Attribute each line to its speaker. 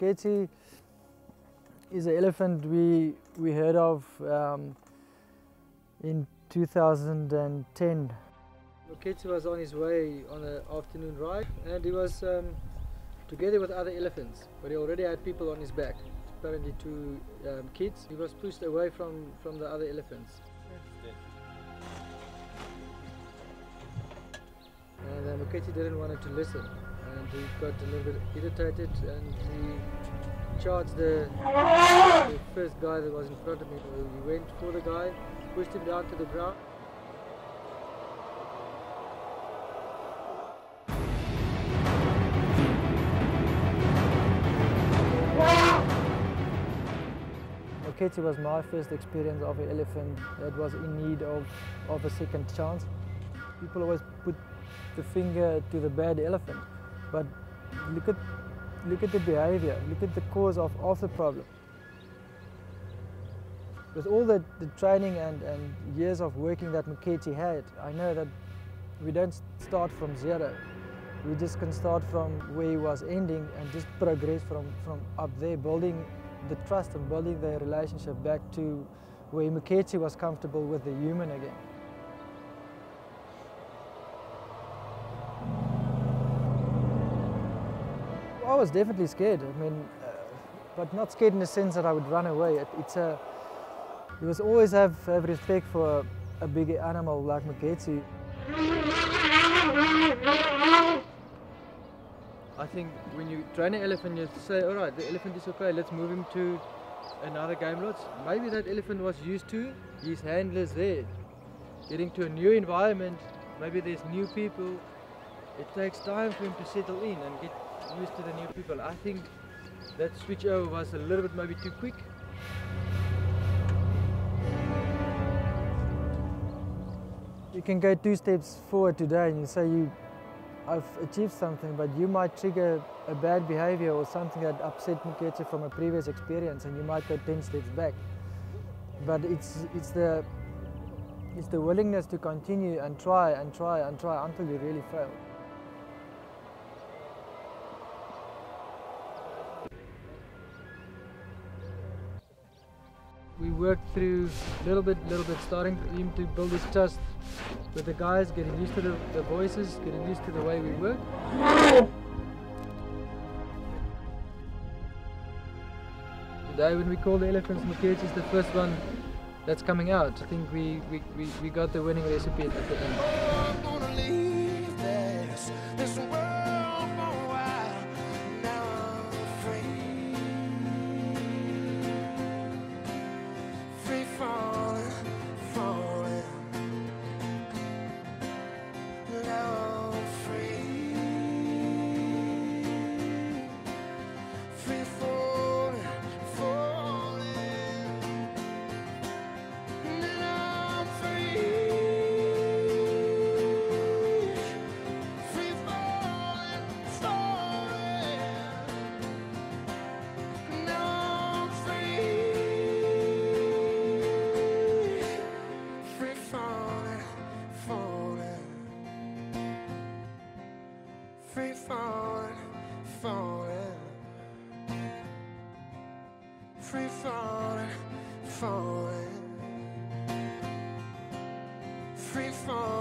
Speaker 1: Moketsi is an elephant we, we heard of um, in 2010. Moketsi was on his way on an afternoon ride and he was um, together with other elephants, but he already had people on his back, apparently two um, kids. He was pushed away from, from the other elephants. And uh, Moketsi didn't want to listen and he got a little bit irritated and he charged the, the first guy that was in front of me. He went for the guy, pushed him down to the ground. Moketsi was my first experience of an elephant that was in need of, of a second chance. People always put the finger to the bad elephant, but look at, look at the behavior, look at the cause of, of the problem. With all the, the training and, and years of working that Moketsi had, I know that we don't start from zero. We just can start from where he was ending and just progress from, from up there, building the trust and building the relationship back to where Moketsi was comfortable with the human again. I was definitely scared. I mean, uh, but not scared in the sense that I would run away. It, it's a, you must always have, have respect for a, a big animal like Moketsi. I think when you train an elephant, you say, all right, the elephant is okay, let's move him to another game lot. Maybe that elephant was used to his handlers there. Getting to a new environment, maybe there's new people. It takes time for him to settle in and get used to the new people. I think that switch over was a little bit maybe too quick. You can go two steps forward today and you say you I've achieved something, but you might trigger a bad behavior or something that upset Moketsi from a previous experience and you might go 10 steps back. But it's, it's, the, it's the willingness to continue and try and try and try until you really fail. We worked through little bit, little bit, starting him to build his trust with the guys, getting used to the, the voices, getting used to the way we work. Today when we call the elephants Moketsi is the first one that's coming out. I think we, we, we, we got the winning recipe at the end.
Speaker 2: Free falling, falling, free falling.